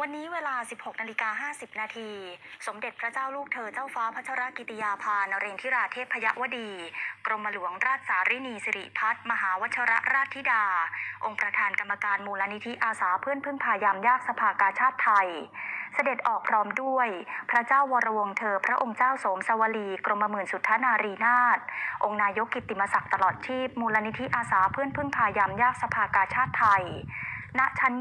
วันนี้เวลา 16นาฬิกา50 นาที สมเด็จพระเจ้าลูกเธอเจ้าฟ้าพัชรกิติยาภานเรนทิราเทพยวดี กรมหลวงราชสารินีสิริพัฒน์มหาวชรราชธิดา องค์ประธานกรรมการมูลนิธิอาสาเพื่อนพึ่งพายามยากสภากาชาติไทย เสด็จออกพร้อมด้วย พระเจ้าวรวงเธอ พระองค์เจ้าโสมสวลี กรมหมื่นสุทธนารีนาถองค์นายกกิตติมศักดิ์ตลอดชีพ มูลนิธิอาสาเพื่อนพึ่งพายามยากสภากาชาติไทย ณชั้น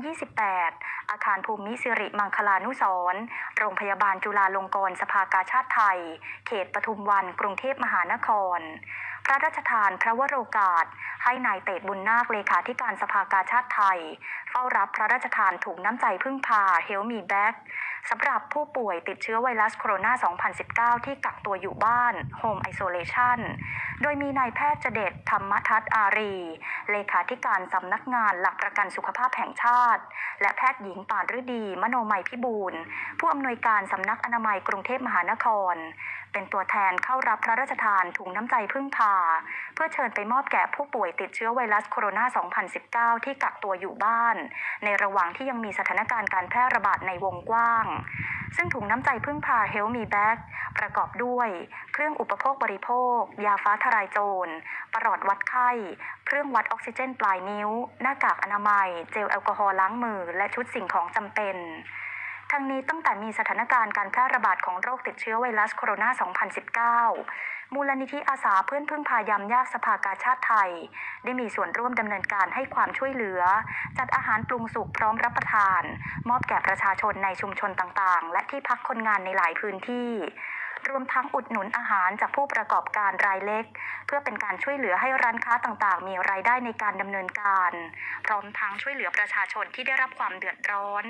28 อาคารภูมิสิริมังคลานุสรโรงพยาบาลจุฬาลงกรณ์สภากาชาติไทย เขตปทุมวัน กรุงเทพมหานคร พระราชทานพระวโรกาสให้นายเตดบุญนาคเลขาธิการสภากาชาติไทย เฝ้ารับพระราชทานถุงน้ำใจพึ่งพาเฮลมีแบ็กสำหรับผู้ป่วยติดเชื้อไวรัสโคโรนา 2019 ที่กักตัวอยู่บ้าน Home Isolation โดยมีนายแพทย์เจเดชธรรมทัศน์อารี เลขาธิการสำนักงานหลักประกันสุขภาพแห่งชาติ และแพทย์หญิงปานฤดี มโนมัยพิบูลผู้อำนวยการสำนักอนามัยกรุงเทพมหานคร เป็นตัวแทนเข้ารับพระราชทานถุงน้ำใจพึ่งพา เพื่อเชิญไปมอบแก่ผู้ป่วยติดเชื้อไวรัสโคโรนา 2019 ที่กักตัวอยู่บ้าน ในระหว่างที่ยังมีสถานการณ์การแพร่ระบาดในวงกว้าง ซึ่งถุงน้ำใจพึ่งพาเฮลมีแบ็กประกอบด้วย เครื่องอุปโภคบริโภค ยาฟ้าทลายโจรประหลอดวัดไข้ เครื่องวัดออกซิเจนปลายนิ้ว หน้ากากอนามัย เจลแอลกอฮอล์ล้างมือ และชุดสิ่งของจำเป็น ทั้งนี้ตั้งแต่มีสถานการณ์การแพร่ระบาดของโรคติดเชื้อไวรัสโคโรนา 2019 มูลนิธิอาสาเพื่อนพึ่งพายามยากสภากาชาติไทย ได้มีส่วนร่วมดำเนินการให้ความช่วยเหลือ จัดอาหารปรุงสุกพร้อมรับประทาน มอบแก่ประชาชนในชุมชนต่างๆ และที่พักคนงานในหลายพื้นที่ รวมทั้งอุดหนุนอาหารจากผู้ประกอบการรายเล็ก เพื่อเป็นการช่วยเหลือให้ร้านค้าต่างๆ มีรายได้ในการดำเนินการ พร้อมทั้งช่วยเหลือประชาชนที่ได้รับความเดือดร้อน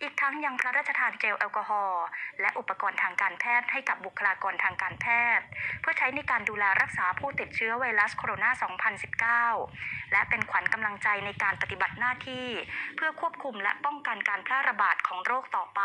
อีกทั้งยังพระราชทานเจลแอลกอฮอล์และอุปกรณ์ทางการแพทย์ให้กับบุคลากรทางการแพทย์ เพื่อใช้ในการดูแลรักษาผู้ติดเชื้อไวรัสโคโรนา 2019 และเป็นขวัญกำลังใจในการปฏิบัติหน้าที่ เพื่อควบคุมและป้องกันการแพร่ระบาดของโรคต่อไป